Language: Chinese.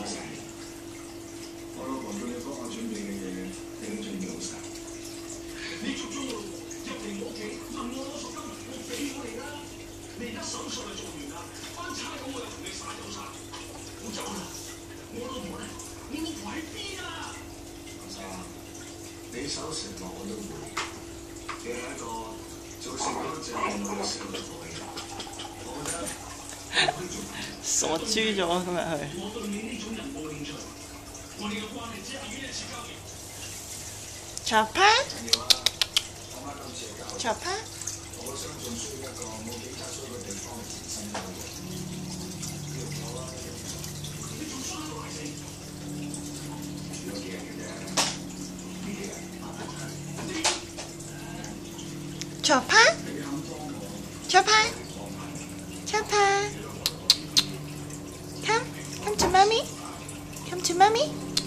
我老婆對你帮我准备嘅嘢，你经准备好晒。你做咗我，入嚟我屋企，问我攞赎金，我俾过你啦。你而家手术就做完啦，班差佬我又同你晒咗晒，我走啦。我老婆咧，我老婆喺边啊？你手续我都会。你係一個做事多谢我嘅小女。傻豬咗今日佢。我對你呢種人冇興趣，我哋嘅關係只係於一次交易。Chopper 緊要 mommy Come to mommy